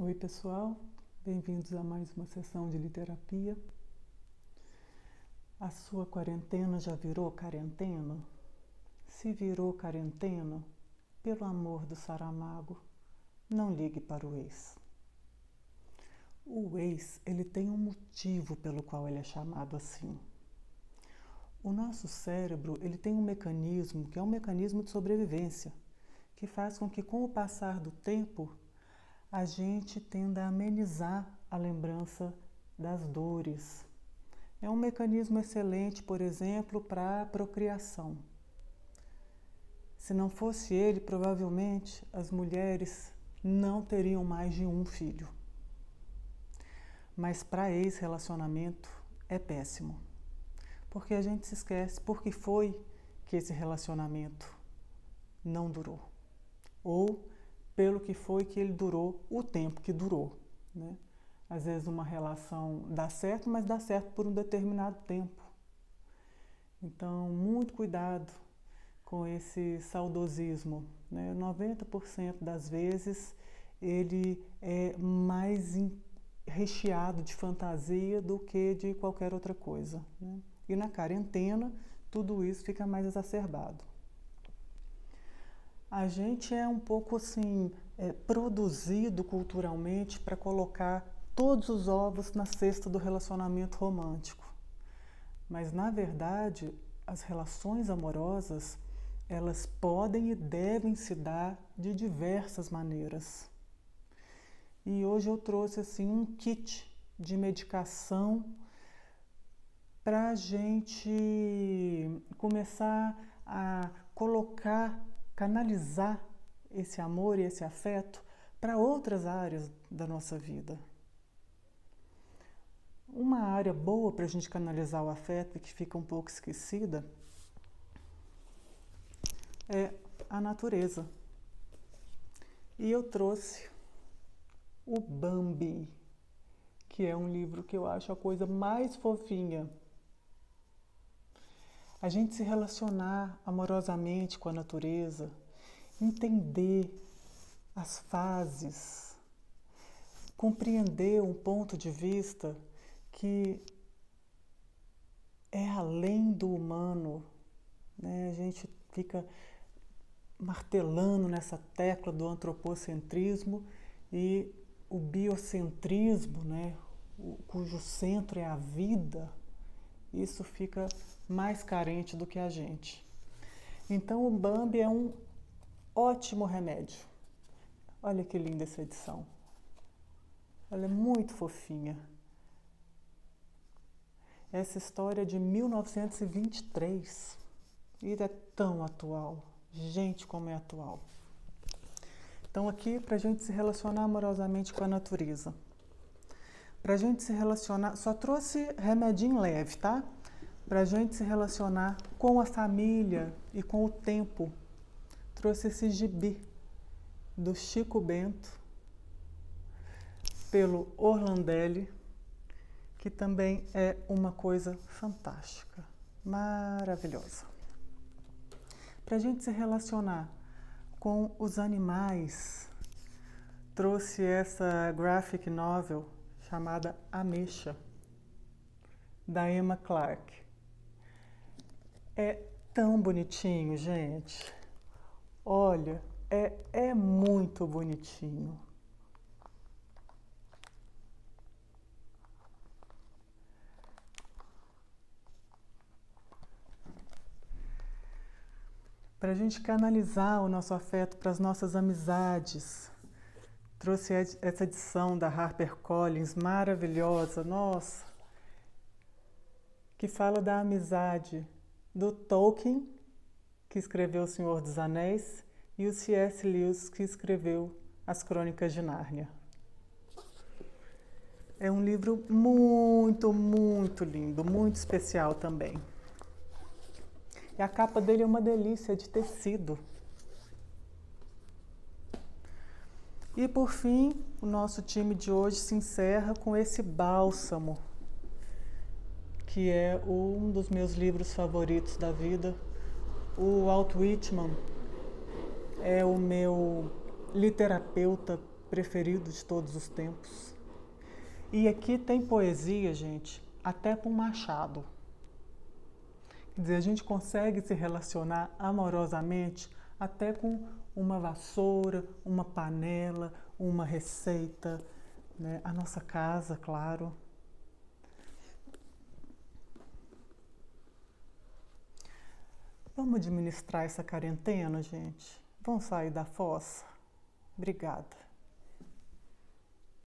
Oi, pessoal, bem-vindos a mais uma sessão de literapia. A sua quarentena já virou quarentena? Se virou quarentena, pelo amor do Saramago, não ligue para o ex. O ex, ele tem um motivo pelo qual ele é chamado assim. O nosso cérebro, ele tem um mecanismo que é um mecanismo de sobrevivência, que faz com que com o passar do tempo a gente tenda a amenizar a lembrança das dores. É um mecanismo excelente, por exemplo, para a procriação. Se não fosse ele, provavelmente as mulheres não teriam mais de um filho. Mas para ex-relacionamento é péssimo. Porque a gente se esquece por que foi que esse relacionamento não durou. Ou pelo que foi que ele durou o tempo que durou. Né? Às vezes uma relação dá certo, mas dá certo por um determinado tempo. Então, muito cuidado com esse saudosismo. Né? 90% das vezes ele é mais recheado de fantasia do que de qualquer outra coisa. Né? E na quarentena, tudo isso fica mais exacerbado a gente é um pouco assim é, produzido culturalmente para colocar todos os ovos na cesta do relacionamento romântico. Mas na verdade, as relações amorosas, elas podem e devem se dar de diversas maneiras. E hoje eu trouxe assim um kit de medicação para a gente começar a colocar canalizar esse amor e esse afeto para outras áreas da nossa vida. Uma área boa para a gente canalizar o afeto e que fica um pouco esquecida é a natureza. E eu trouxe o Bambi, que é um livro que eu acho a coisa mais fofinha a gente se relacionar amorosamente com a natureza, entender as fases, compreender um ponto de vista que é além do humano. Né? A gente fica martelando nessa tecla do antropocentrismo e o biocentrismo, né? o, cujo centro é a vida, isso fica mais carente do que a gente. Então o Bambi é um ótimo remédio. Olha que linda essa edição. Ela é muito fofinha. Essa história é de 1923 e é tão atual. Gente, como é atual. Então, aqui, para a gente se relacionar amorosamente com a natureza. Para a gente se relacionar, só trouxe remedinho leve, tá? Para a gente se relacionar com a família e com o tempo. Trouxe esse gibi do Chico Bento, pelo Orlandelli, que também é uma coisa fantástica, maravilhosa. Para a gente se relacionar com os animais, trouxe essa graphic novel chamada Ameixa, da Emma Clark. É tão bonitinho, gente. Olha, é, é muito bonitinho. Para a gente canalizar o nosso afeto para as nossas amizades. Trouxe essa edição da HarperCollins maravilhosa, nossa, que fala da amizade do Tolkien, que escreveu O Senhor dos Anéis, e o C.S. Lewis, que escreveu As Crônicas de Nárnia. É um livro muito, muito lindo, muito especial também. E a capa dele é uma delícia de tecido. E por fim, o nosso time de hoje se encerra com esse bálsamo que é um dos meus livros favoritos da vida. O Walt Whitman é o meu literapeuta preferido de todos os tempos. E aqui tem poesia, gente, até com Machado. Quer dizer, a gente consegue se relacionar amorosamente até com uma vassoura, uma panela, uma receita, né? a nossa casa, claro. Vamos administrar essa quarentena, gente? Vamos sair da fossa? Obrigada.